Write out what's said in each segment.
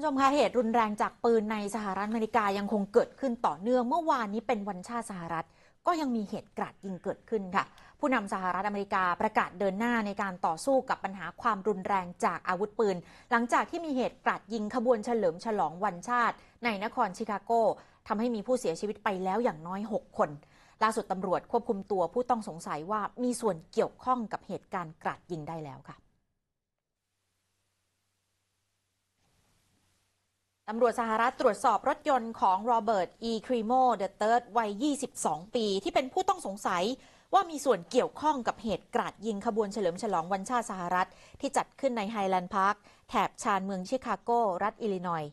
ผู้ชมคะเหตุรุนแรงจากปืนในสหรัฐอเมริกายังคงเกิดขึ้นต่อเนื่องเมื่อวานนี้เป็นวันชาติสหรัฐ ก็ยังมีเหตุกราดยิงเกิดขึ้นค่ะ ผู้นำสหรัฐอเมริกาประกาศเดินหน้าในการต่อสู้กับปัญหาความรุนแรงจากอาวุธปืน หลังจากที่มีเหตุกราดยิงขบวนเฉลิมฉลองวันชาติ ในนครชิคาโกทำให้มีผู้เสียชีวิตไปแล้วอย่างน้อย 6 คนล่าสุดตำรวจควบคุมตัวผู้ต้องสงสัยว่ามีส่วนเกี่ยวข้องกับเหตุการณ์กราดยิงได้แล้วค่ะ ตำรวจสหรัฐตรวจสอบรถยนต์ของโรเบิร์ต อีครีโมเดอะเติร์ดวัย 22 ปี ที่เป็นผู้ต้องสงสัยว่ามีส่วนเกี่ยวข้องกับเหตุกราดยิงขบวนเฉลิมฉลองวันชาติสหรัฐ ที่จัดขึ้นในไฮแลนด์พาร์คแถบชานเมืองชิคาโก รัฐอิลลินอยส์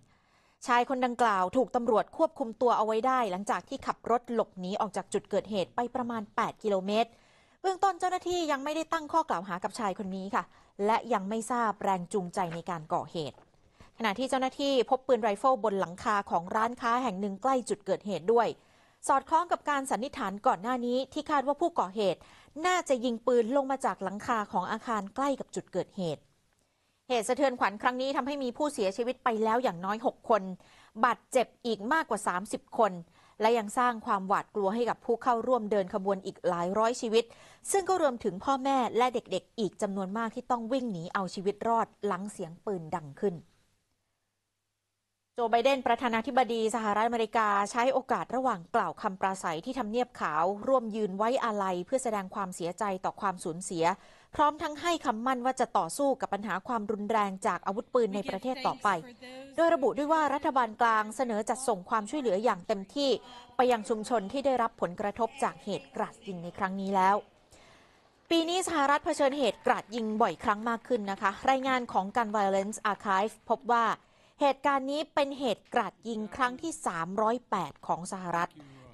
ชายคนดังกล่าวถูกตำรวจควบคุมตัวเอาไว้ได้ หลังจากที่ขับรถหลบหนีออกจากจุดเกิดเหตุไปประมาณ 8 กิโลเมตร เบื้องต้นเจ้าหน้าที่ยังไม่ได้ตั้งข้อกล่าวหากับชายคนนี้ค่ะ และยังไม่ทราบแรงจูงใจในการก่อเหตุ ขณะที่เจ้าหน้าที่พบปืนไรเฟิลบนหลังคาของร้านค้าแห่งหนึ่งใกล้จุดเกิดเหตุด้วย สอดคล้องกับการสันนิษฐานก่อนหน้านี้ที่คาดว่าผู้ก่อเหตุ น่าจะยิงปืนลงมาจากหลังคาของอาคารใกล้กับจุดเกิดเหตุ เหตุสะเทือนขวัญครั้งนี้ทำให้มีผู้เสียชีวิตไปแล้วอย่างน้อย 6 คน บาดเจ็บอีกมากกว่า 30 คน และยังสร้างความหวาดกลัวให้กับผู้เข้าร่วมเดินขบวนอีกหลายร้อยชีวิต ซึ่งก็รวมถึงพ่อแม่และเด็กๆ อีกจำนวนมากที่ต้องวิ่งหนีเอาชีวิตรอดหลังเสียงปืนดังขึ้น โจไบเดนประธานาธิบดีสหรัฐอเมริกาใช้โอกาสระหว่างกล่าวคำปราศัยที่ทำเนียบขาว ร่วมยืนไว้อาลัยเพื่อแสดงความเสียใจต่อความสูญเสีย พร้อมทั้งให้คำมั่นว่าจะต่อสู้กับปัญหาความรุนแรงจากอาวุธปืนในประเทศต่อไป โดยระบุด้วยว่ารัฐบาลกลางเสนอจัดส่งความช่วยเหลืออย่างเต็มที่ ไปยังชุมชนที่ได้รับผลกระทบจากเหตุกราดยิงในครั้งนี้แล้วปีนี้สหรัฐเผชิญเหตุกราดยิงบ่อยครั้งมากขึ้นนะคะ รายงานของ Gun Violence Archive พบว่า เหตุการณ์นี้เป็นเหตุกราดยิงครั้งที่ 308 ของสหรัฐ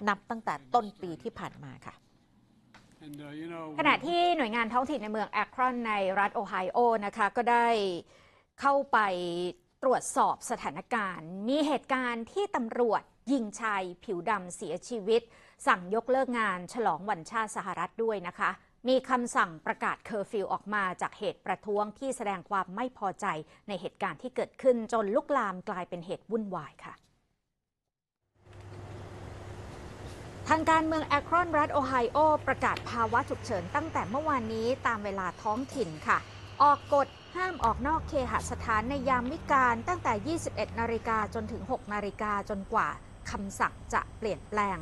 นับตั้งแต่ต้นปีที่ผ่านมาค่ะขณะที่หน่วยงานท้องถิ่นในเมืองแอครอนในรัฐโอไฮโอนะคะก็ได้เข้าไปตรวจสอบสถานการณ์ มีเหตุการณ์ที่ตำรวจยิงชายผิวดำเสียชีวิต สั่งยกเลิกงานฉลองวันชาติสหรัฐด้วยนะคะ มีคำสั่งประกาศเคอร์ฟิวออกมาจากเหตุประท้วงที่แสดงความไม่พอใจในเหตุการณ์ที่เกิดขึ้นจนลุกลามกลายเป็นเหตุวุ่นวายค่ะ ทางการเมืองแอครอนรัฐโอไฮโอ ประกาศภาวะฉุกเฉินตั้งแต่เมื่อวานนี้ตามเวลาท้องถิ่นค่ะ ออกกฎห้ามออกนอกเคหสถานในยามวิกาลตั้งแต่ 21 นาฬิกาจนถึง 6 นาฬิกาจนกว่าคำสั่งจะเปลี่ยนแปลง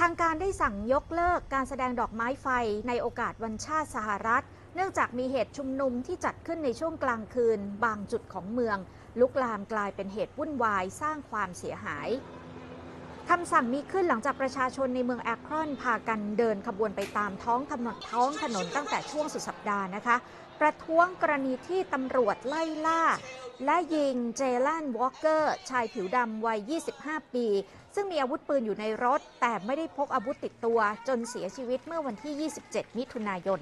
ทางการได้สั่งยกเลิกการแสดงดอกไม้ไฟในโอกาสวันชาติสหรัฐ เนื่องจากมีเหตุชุมนุมที่จัดขึ้นในช่วงกลางคืน บางจุดของเมือง ลุกลามกลายเป็นเหตุวุ่นวายสร้างความเสียหายคำสั่งมีขึ้นหลังจากประชาชนในเมืองแอครอนพากันเดินขบวนไปตามท้องถนนท้องถนนตั้งแต่ช่วงสุดสัปดาห์นะคะ ประท้วงกรณีที่ตำรวจไล่ล่า และยิงเจลันวอลเกอร์ ชายผิวดำวัย 25 ปี ซึ่งมีอาวุธปืนอยู่ในรถ แต่ไม่ได้พกอาวุธติดตัวจนเสียชีวิตเมื่อวันที่ 27 มิถุนายน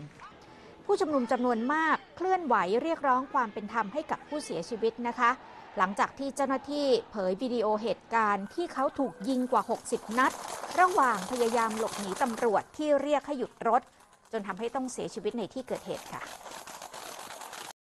ผู้ชุมนุมจำนวนมากเคลื่อนไหวเรียกร้องความเป็นธรรมให้กับผู้เสียชีวิตนะคะ หลังจากที่เจ้าหน้าที่เผยวิดีโอเหตุการณ์ที่เขาถูกยิงกว่า 60 นัด ระหว่างพยายามหลบหนีตำรวจที่เรียกให้หยุดรถ จนทำให้ต้องเสียชีวิตในที่เกิดเหตุค่ะ